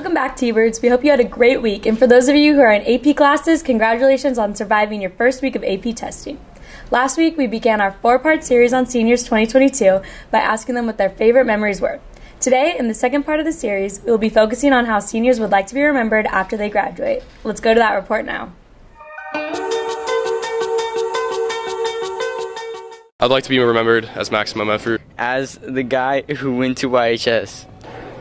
Welcome back, T-Birds. We hope you had a great week. And for those of you who are in AP classes, congratulations on surviving your first week of AP testing. Last week, we began our four-part series on seniors 2022 by asking them what their favorite memories were. Today, in the second part of the series, we will be focusing on how seniors would like to be remembered after they graduate. Let's go to that report now. I'd like to be remembered as maximum effort. As the guy who went to YHS.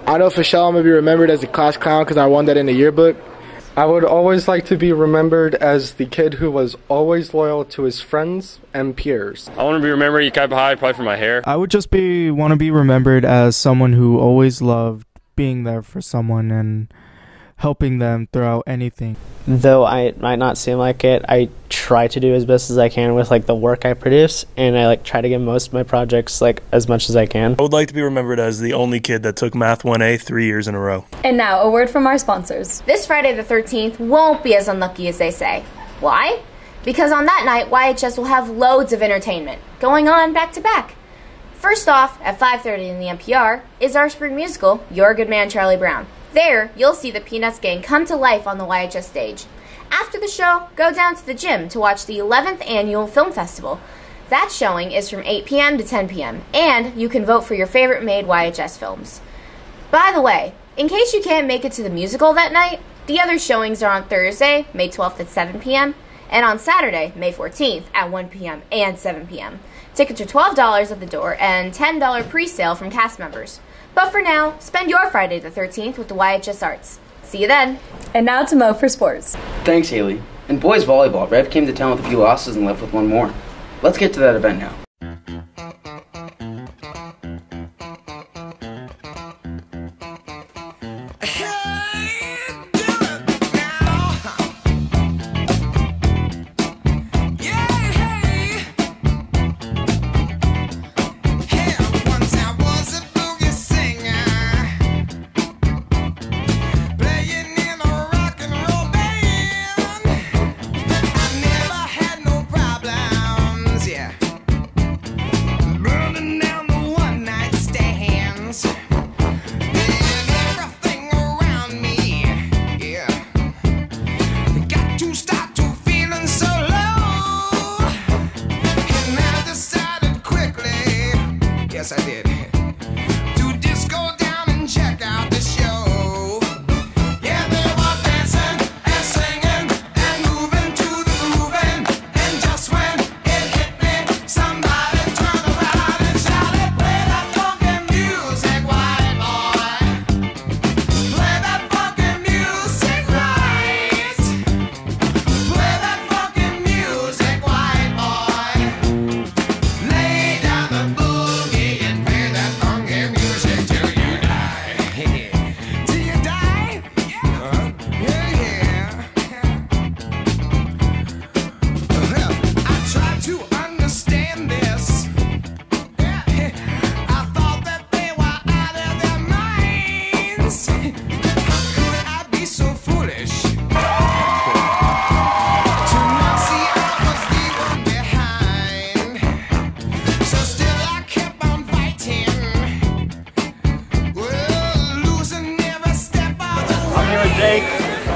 I know for sure I'm gonna be remembered as the class clown because I won that in the yearbook. I would always like to be remembered as the kid who was always loyal to his friends and peers. I want to be remembered at Kaipa High, probably for my hair. I would just be want to be remembered as someone who always loved being there for someone and helping them throughout anything. Though I might not seem like it, I try to do as best as I can with like the work I produce, and I like try to get most of my projects like as much as I can. I would like to be remembered as the only kid that took Math 1A three years in a row. And now, a word from our sponsors. This Friday the 13th won't be as unlucky as they say. Why? Because on that night, YHS will have loads of entertainment going on back to back. First off, at 5:30 in the NPR is our spring musical, Your Good Man Charlie Brown. There, you'll see the Peanuts gang come to life on the YHS stage. After the show, go down to the gym to watch the 11th annual film festival. That showing is from 8 p.m. to 10 p.m., and you can vote for your favorite made YHS films. By the way, in case you can't make it to the musical that night, the other showings are on Thursday, May 12th at 7 p.m., and on Saturday, May 14th at 1 p.m. and 7 p.m. Tickets are $12 at the door and $10 pre sale from cast members. But for now, spend your Friday the 13th with the YHS Arts. See you then. And now to Mo for sports. Thanks, Haley. In boys volleyball, Rev came to town with a few losses and left with one more. Let's get to that event now.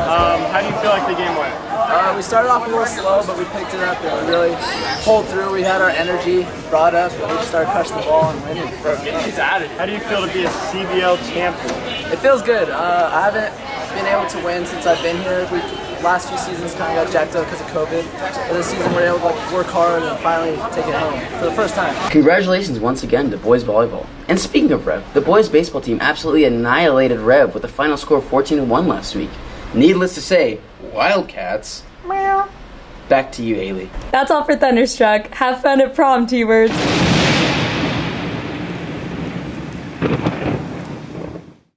Um, how do you feel like the game went? Uh, we started off a little slow, but we picked it up and we really pulled through. We had our energy brought up, and we just started crushing the ball and winning. He's at it. How do you feel to be a CBL champion? It feels good. Uh, I haven't been able to win since I've been here. We last few seasons kind of got jacked up because of COVID, but this season we're able to like, work hard and finally take it home for the first time. Congratulations once again to boys volleyball. And speaking of Rev, the boys baseball team absolutely annihilated Rev with a final score of 14 to 1 last week. Needless to say, Wildcats. Meow. Back to you, Haley. That's all for Thunderstruck. Have fun at prom, T-Birds.